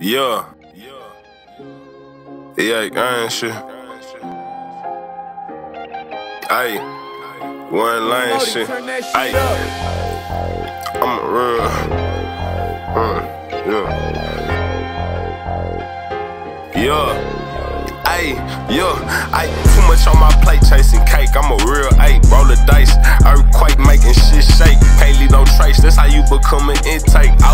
Yeah. Yeah, gang shit. Ayy. One line shit. Ayy. I'm a real. Uh, yeah. Yeah. Ayy, yeah, ayy, too much on my plate chasing cake. I'm a real ayy, roll the dice, earthquake making shit shake. Can't leave no trace, that's how you become an intake. I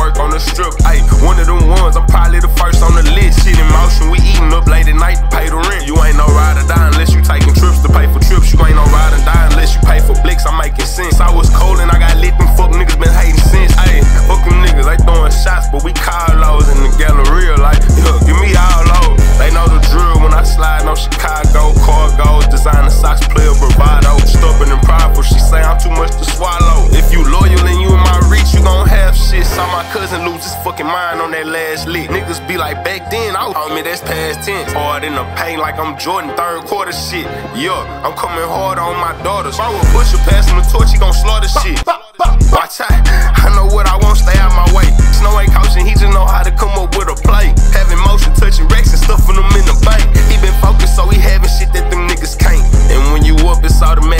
work on the strip, ayy. One of them ones, I'm probably the first on the list. Shit in motion, we eating up late at night to pay the rent. You ain't no ride or die unless you taking trips to pay for trips. You ain't no ride or die unless you pay for blicks. I'm making sense. I was cold and I got lit, them fuck niggas been hating since, ayy. Fuck them niggas, they throwing shots, but we call those in the Galleria, like, yo, give me all low. They know the drill when I slide on Chicago. Cargo, designer socks, play player bravado. Stubborn and prideful, she say I'm too much to swallow. Cousin lose his fucking mind on that last lick. Niggas be like, back then, I told me that's past tense. Hard in the pain like I'm Jordan, third quarter shit. Yeah, I'm coming hard on my daughters. Bro, a Busher passing the torch, he gon' slaughter shit. Watch out, I know what I want, stay out my way. Snow ain't coaching, he just know how to come up with a play. Having motion, touching racks and stuffing them in the bank. He been focused, so he having shit that them niggas can't. And when you up, it's automatic,